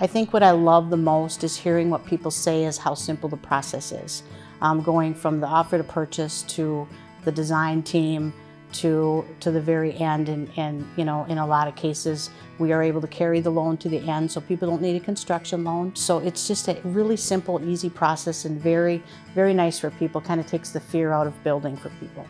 I think what I love the most is hearing what people say is how simple the process is. Um, going from the offer to purchase to the design team to to the very end and, and you know in a lot of cases we are able to carry the loan to the end so people don't need a construction loan so it's just a really simple easy process and very very nice for people kind of takes the fear out of building for people